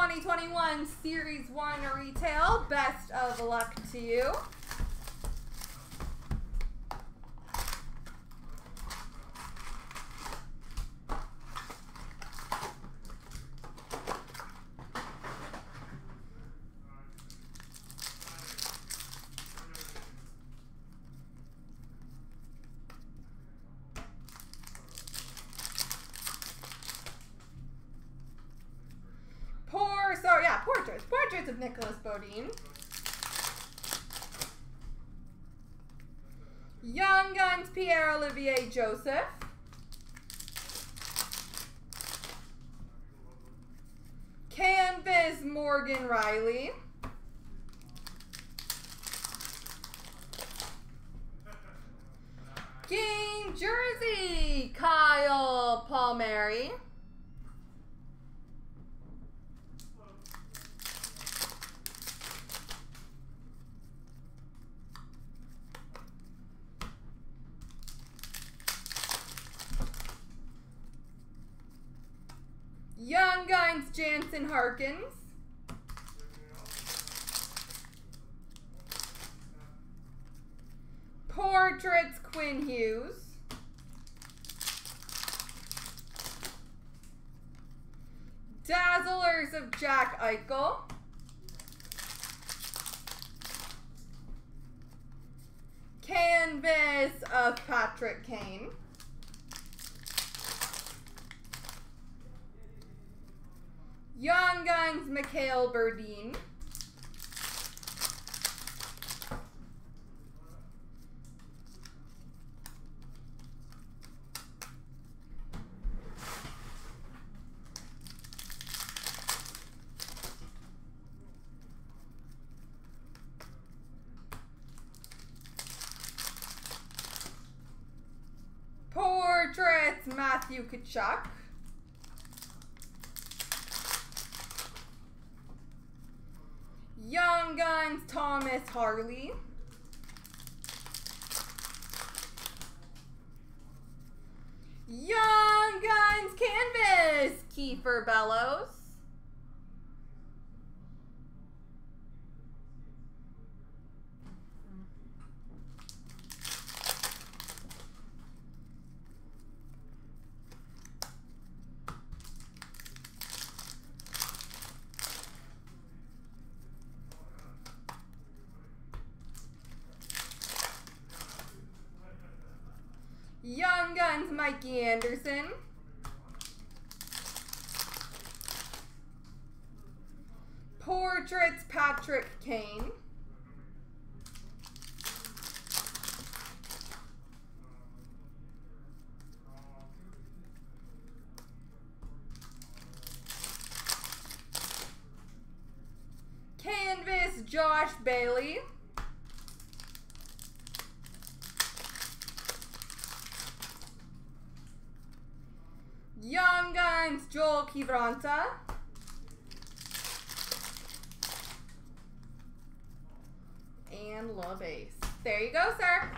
2021 Series 1 Retail. Best of luck to you. Poor, sorry, yeah, portraits. Portraits of Nicolas Beaudin. Young Guns, Pierre-Olivier Joseph. Canvas, Morgan Rielly. Game Jersey, Kyle Palmieri. Young Jansen Harkins. Portraits, Quinn Hughes. Dazzlers of Jack Eichel. Canvas of Patrick Kane. Young Guns, Mikhail Berdin. Matthew Tkachuk. Young Guns, Thomas Harley. Young Guns, Canvas, Kiefer Bellows. Young Guns, Mikey Anderson. Portraits, Patrick Kane. Canvas, Josh Bailey. Young Guns, Joel Kiviranta. And Love Ace. There you go, sir.